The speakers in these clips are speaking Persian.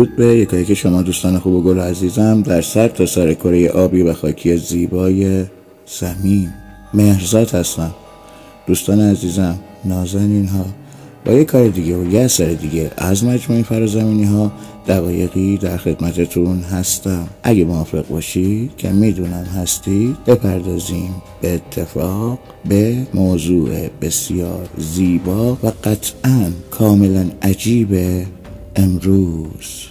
درود به یکایی که شما دوستان خوب و گل عزیزم در سر تا سر کره آبی و خاکی زیبای زمین. مهرزاد هستم. دوستان عزیزم نازنین ها با یک کار دیگه و یه اثر دیگه از مجموعه فرازمینی ها دقایقی در خدمتتون هستم. اگه موافق باشید که می‌دونم هستید بپردازیم به اتفاق به موضوع بسیار زیبا و قطعا کاملا عجیب امروز.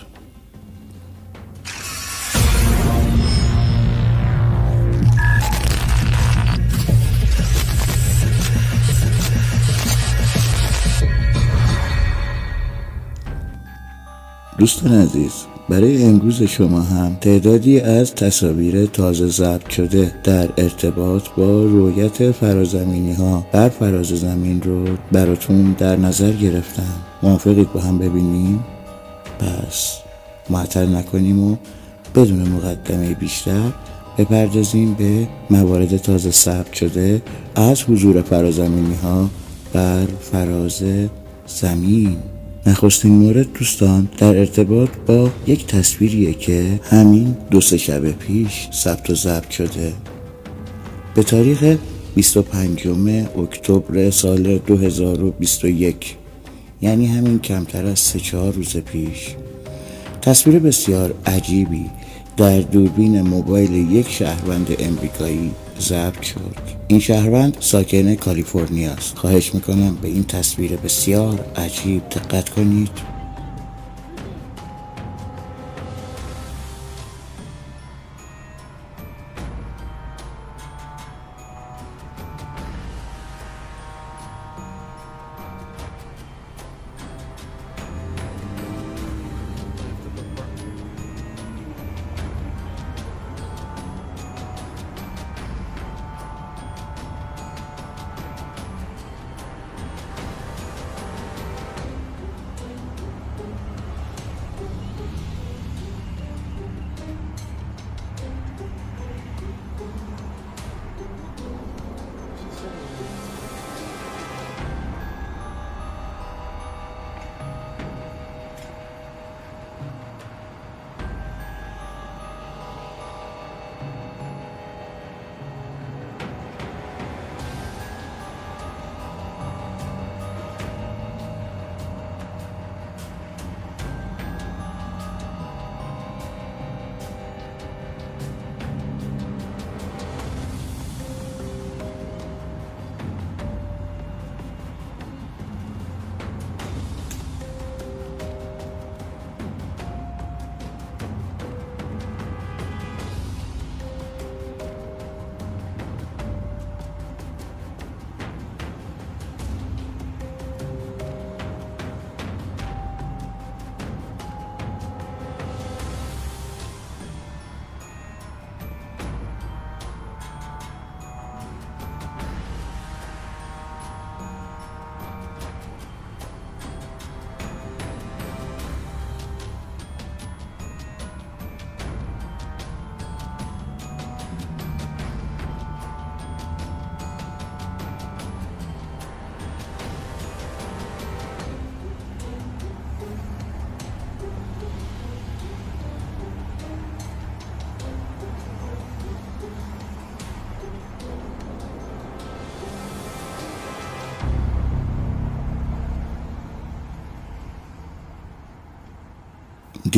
دوستان عزیز برای امروز شما هم تعدادی از تصاویر تازه ضبط شده در ارتباط با رویت فرازمینی ها بر فراز زمین رو براتون در نظر گرفتم. موافقید با هم ببینیم؟ پس معطل نکنیم و بدون مقدمه بیشتر بپردازیم به موارد تازه ثبت شده از حضور فرازمینی ها بر فراز زمین. نخستین مورد دوستان در ارتباط با یک تصویریه که همین دو سه شب پیش ثبت و ضبط شده. به تاریخ 25 اکتبر سال 2021 یعنی همین کمتر از سه چهار روز پیش. تصویر بسیار عجیبی در دوربین موبایل یک شهروند امریکایی ضبط شد. این شهروند ساکن کالیفرنیا است. خواهش می‌کنم به این تصویر بسیار عجیب دقت کنید.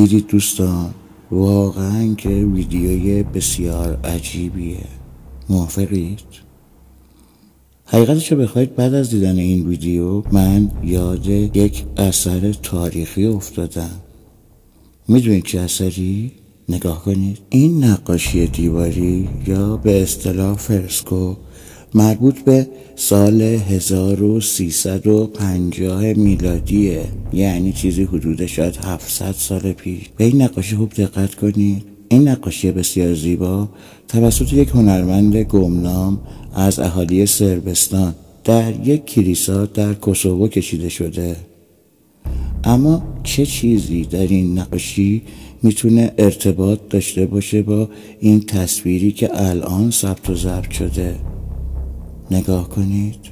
دیدید دوستان واقعا که ویدیوی بسیار عجیبیه موافقید؟ حقیقتش بخواید بعد از دیدن این ویدیو من یاد یک اثر تاریخی افتادم می‌دونید چه اثری؟ نگاه کنید این نقاشی دیواری یا به اصطلاح فرسکو مربوط به سال 1350 میلادیه. یعنی چیزی حدود شاید 700 سال پیش. به این نقاشی خوب دقت کنید. این نقاشی بسیار زیبا توسط یک هنرمند گمنام از اهالی سربستان در یک کلیسا در کوسوو کشیده شده. اما چه چیزی در این نقاشی می‌تونه ارتباط داشته باشه با این تصویری که الان ثبت و ضبط شده؟ نگاه کنید.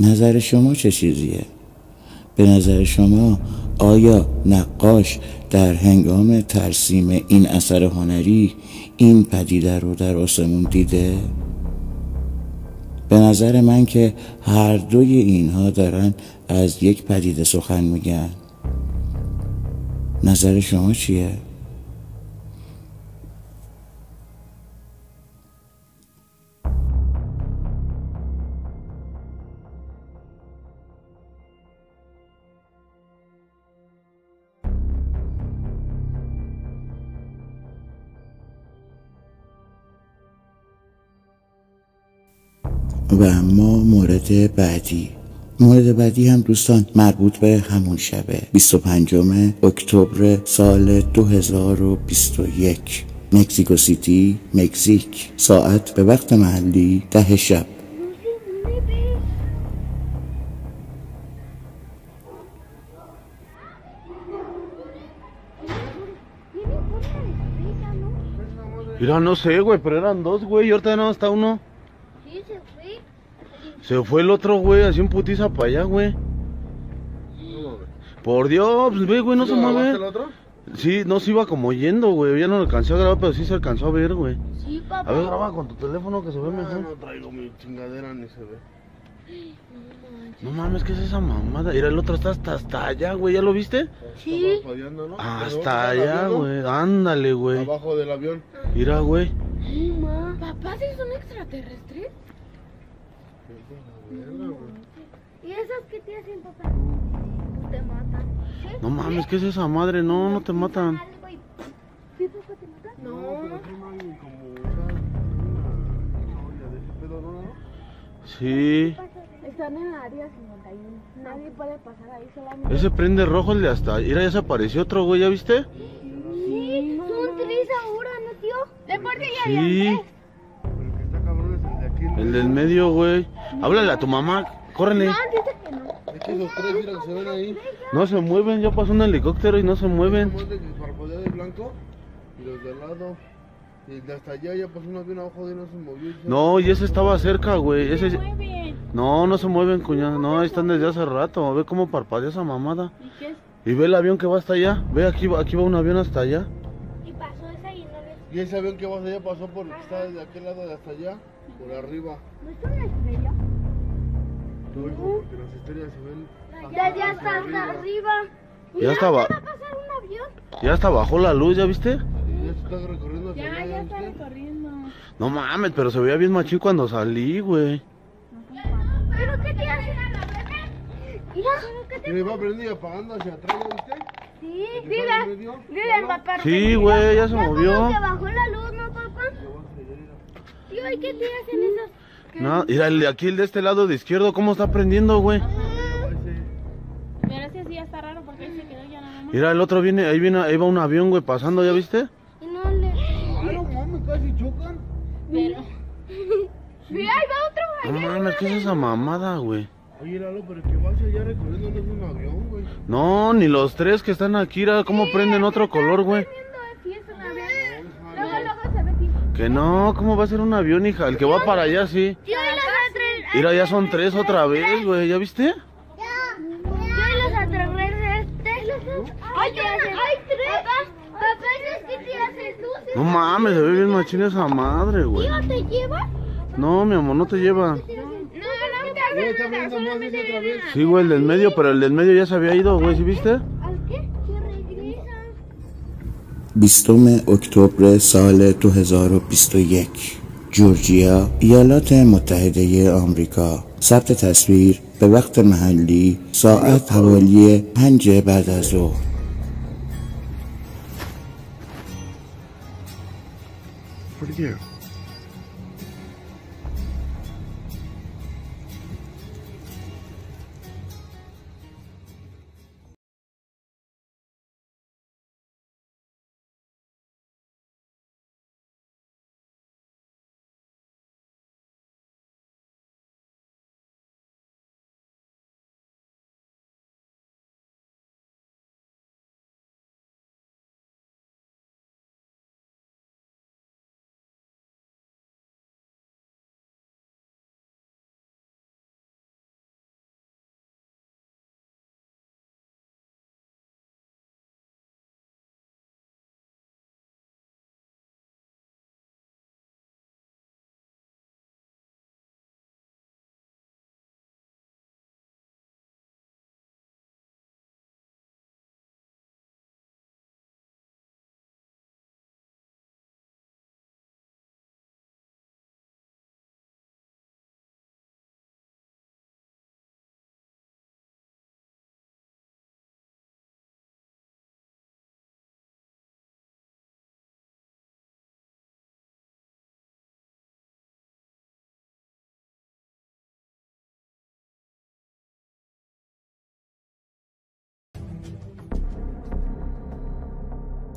نظر شما چه چیزیه؟ به نظر شما آیا نقاش در هنگام ترسیم این اثر هنری این پدیده رو در آسمون دیده؟ به نظر من که هر دوی اینها دارن از یک پدیده سخن میگن نظر شما چیه؟ و اما مورد بعدی. مورد بعدی هم دوستان مربوط به همون شبه 25 اکتبر سال 2021 مکزیکو سیتی مکزیک. ساعت به وقت محلی ده شب. Mira, no sé, güey, pero eran dos, güey, y ahorita no está uno. Se fue. El otro, güey, así en putiza para allá, güey. Por Dios, pues ve, güey, no se mueve. el otro? Sí, no se iba como yendo, güey. Ya no lo alcancé a grabar, pero sí se alcanzó a ver, güey. Sí, papá. A ver, graba con tu teléfono que se ve Ah, mejor. no traigo mi chingadera ni se ve. No mames, ¿qué es esa mamada? Mira, el otro está hasta, hasta allá, güey. ¿Ya lo viste? Sí. Pero Hasta allá, güey. Ándale, güey. Abajo del avión. Mira, güey. Ay, ma. ¿Papá sí son extraterrestres? ¿Y esas qué te hacen, papá? Te matan. ¿Sí? No mames, ¿qué es esa madre? No, no te matan. ¿Sí, papá, te matan? No, pero forman como una, una olla de ese pedo, ¿no? no? Sí. Están en la área 51. Nadie puede pasar ahí solamente. Ese prende rojo el de hasta. Mira, ya se apareció otro, güey. ¿Ya viste? Sí, son tres ahora, ¿no, tío? De sí ya Sí. El del medio, güey. Háblale a tu mamá. Córrele. No, dice que no. Es que esos tres, mira que se ven ahí. No se mueven. Ya pasó un helicóptero y no se mueven. De blanco. Y los de al lado. Y de hasta allá ya pasó un avión abajo de no se movió. No, y ese estaba cerca, güey. Ese. No, no se mueven, cuñada. No, ahí están desde hace rato. Ve cómo parpadea esa mamada. ¿Y qué es? Y ve el avión que va hasta allá. Ve aquí, va- aquí va un avión hasta allá. Y pasó esa y no le... Y ese avión que vas allá pasó por el que está de aquel lado de hasta allá, por arriba. ¿No es una estrella? No, hijo, porque las estrellas se ven. Ya, ya está hasta arriba. Ya estaba. ¿Qué va a pasar un avión? Ya hasta bajó la luz, ¿ya viste? Ya se está recorriendo allá, ¿ya viste? recorriendo. No mames, pero se veía bien machín cuando salí, güey. ¿Pero qué te hacen a la verdad? Mira, ¿qué te... Y me va prendiendo y apagando hacia atrás, ¿ya viste? Sí, ¿El que está papá. Sí, güey, ya se Ya movió. bajó la luz. Tío, ¿y qué te hacen esos? No, mira, el de aquí, el de este lado de izquierdo, ¿cómo está prendiendo, güey? Pero ese sí ya está raro porque él se quedó ya nada más. Mira, el otro viene, ahí viene, ahí va un avión, güey, pasando, ¿ya viste? Y no le... Ah, no mames, casi chocan. Pero Mira, ahí va otro No güey. mames, ¿qué es esa mamada, güey? Oye, Lalo, pero que va hacia allá recorriendo no es un avión, güey. No, ni los tres que están aquí, mira cómo prenden otro color, güey. Sí, es un avión. Luego, luego se ve tío. Que no, ¿cómo va a ser un avión, hija? El que va para allá, sí. Tío, y los. Mira, ya son tres otra vez, güey, ¿ya viste? Yo y los extraterrestres. Hay tres. Papá, papá, ¿sabes qué te haces tú? No mames, se ve bien machín esa madre, güey. Tío, ¿te lleva? No, mi amor, no te lleva. No, no, Ya otra vez. Sí, güey, el del medio, pero el del medio ya se había ido, güey, ¿sí viste? 20 اکتبر سال 2021 جورجیا ایالات متحده آمریکا ثبت تصویر به وقت محلی ساعت حوالی 5 بعد از ظهر What do you?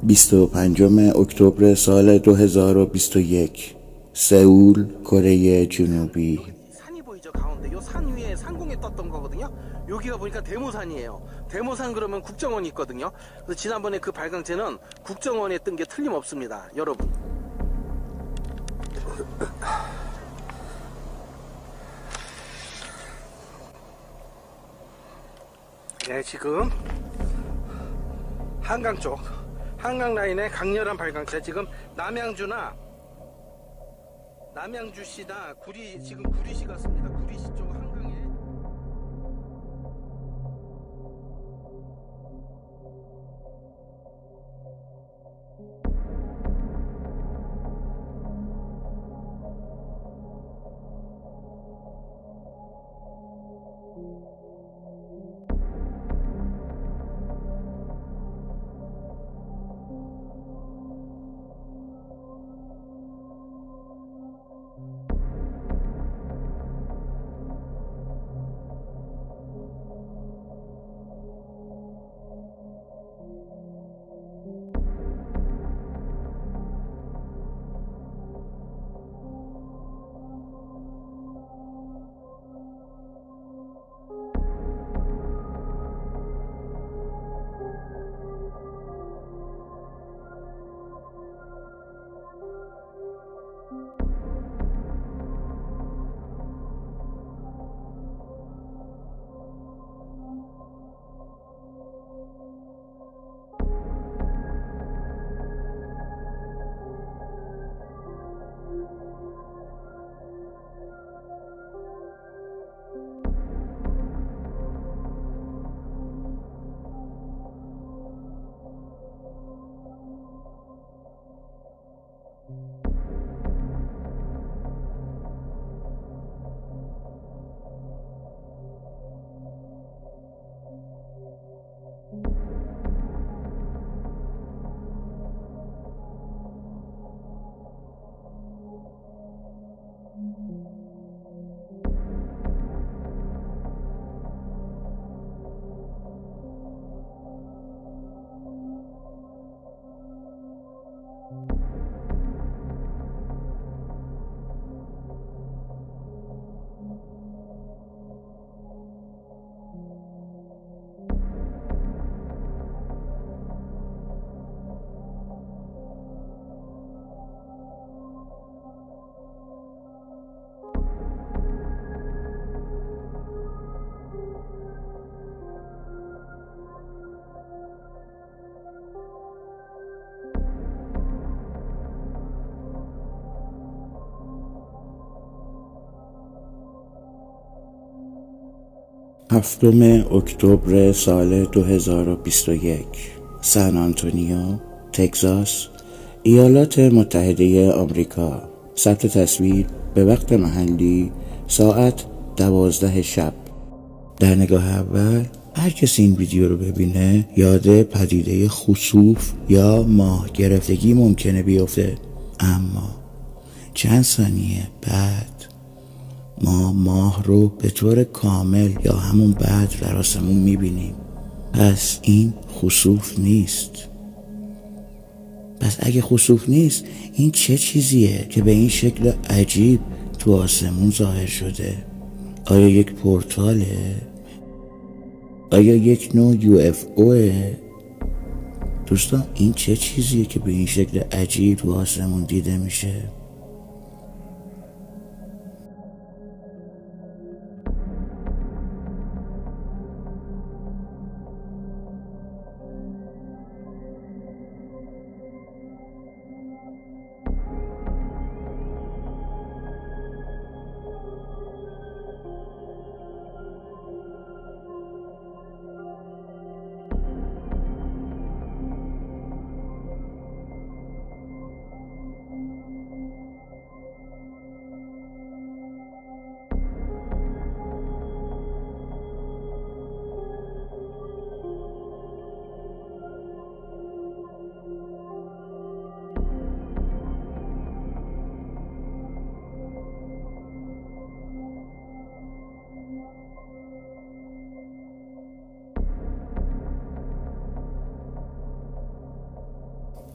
25 اکتبر سال 2021 سئول کره جنوبی 산이 보이죠 가운데 요 산 위에 상공에 떴던 거거든요 여기가 보니까 대모산이에요 대모산 그러면 국정원이 있거든요 그래서 지난번에 그 발광체는 국정원에 뜬 게 틀림없습니다 여러분 네 지금 한강 쪽 한강 라인의 강렬한 발광체 지금 남양주나 남양주시나 구리 지금 구리시 같습니다. 구리시 쪽 هفتم اکتبر سال 2021 سان آنتونیو تگزاس ایالات متحده آمریکا. ثبت تصویر به وقت محلی ساعت دوازده شب. در نگاه اول هر کسی این ویدیو رو ببینه یاد پدیده خصوف یا ماه گرفتگی ممکنه بیفته. اما چند ثانیه بعد ما ماه رو به طور کامل یا همون بعد در آسمون می‌بینیم. پس این خصوف نیست. پس اگه خصوف نیست این چه چیزیه که به این شکل عجیب تو آسمون ظاهر شده؟ آیا یک پورتاله؟ آیا یک نوع یو اف اوه؟ دوستان این چه چیزیه که به این شکل عجیب تو آسمون دیده میشه؟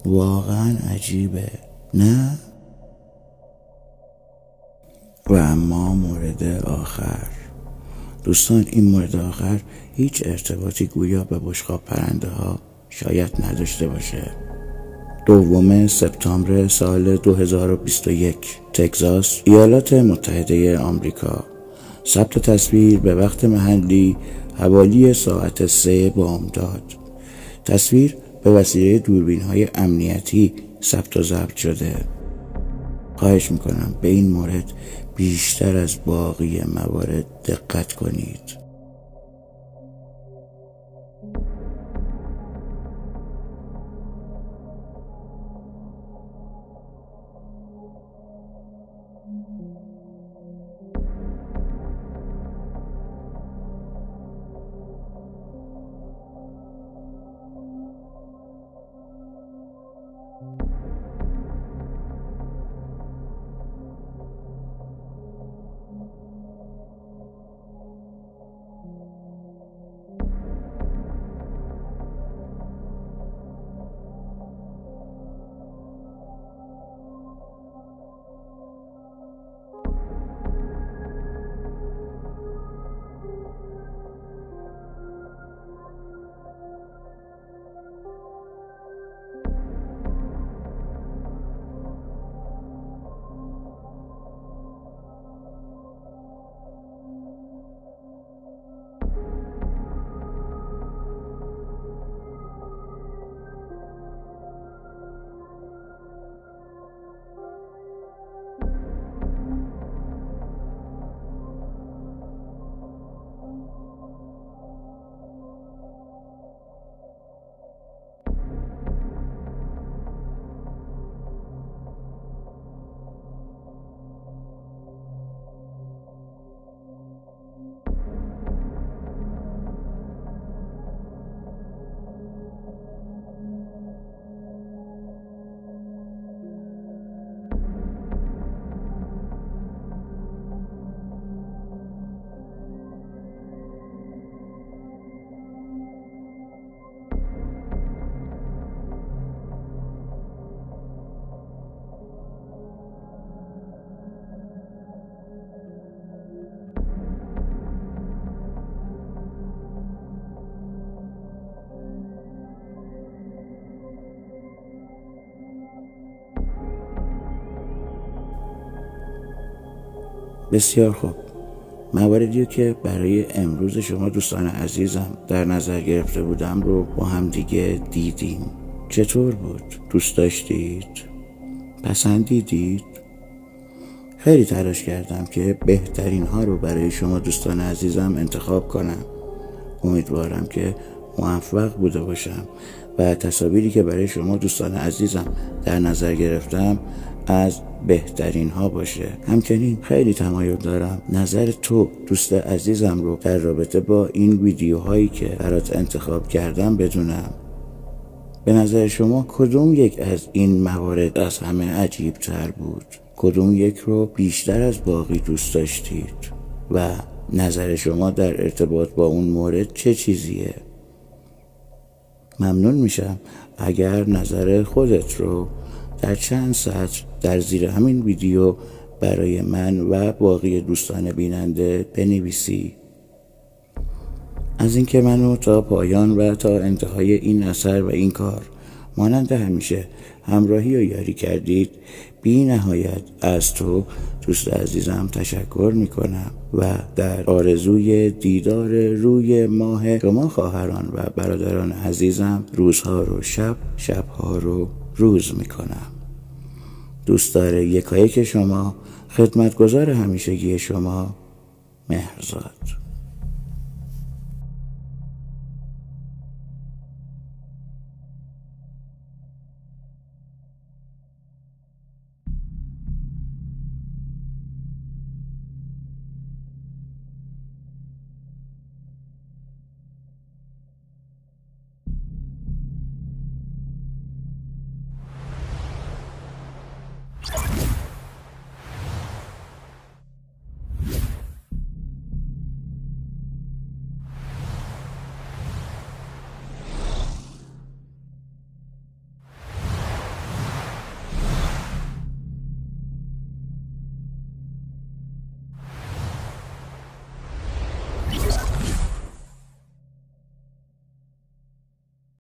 واقعا عجیبه نه؟ و اما مورد آخر. دوستان این مورد آخر هیچ ارتباطی گویا به بشقاب پرنده ها شاید نداشته باشه. دوم سپتامبر سال 2021 تگزاس ایالات متحده آمریکا. ثبت تصویر به وقت محلی حوالی ساعت سه بامداد تصویر به وسیله دوربین های امنیتی ثبت و ضبط شده. خواهش می‌کنم به این مورد بیشتر از باقی موارد دقت کنید. بسیار خوب مواردی که برای امروز شما دوستان عزیزم در نظر گرفته بودم رو با هم دیگه دیدیم چطور بود؟ دوست داشتید؟ پسندیدید؟ خیلی تلاش کردم که بهترین ها رو برای شما دوستان عزیزم انتخاب کنم امیدوارم که موفق بوده باشم و تصاویری که برای شما دوستان عزیزم در نظر گرفتم از بهترین ها باشه. همچنین خیلی تمایل دارم نظر تو دوست عزیزم رو در رابطه با این ویدیوهایی که برات انتخاب کردم بدونم. به نظر شما کدوم یک از این موارد از همه عجیب تر بود؟ کدوم یک رو بیشتر از باقی دوست داشتید؟ و نظر شما در ارتباط با اون مورد چه چیزیه؟ ممنون میشم اگر نظر خودت رو در چند سطر در زیر همین ویدیو برای من و باقی دوستان بیننده بنویسی. از اینکه منو تا پایان و تا انتهای این اثر و این کار مانند همیشه همراهی و یاری کردید بی نهایت از تو دوست عزیزم تشکر می کنم و در آرزوی دیدار روی ماه شما خواهران و برادران عزیزم روزها رو شب شبها رو روز می کنم دوستدار یکایی که شما خدمتگزار همیشگی شما مهرزاد.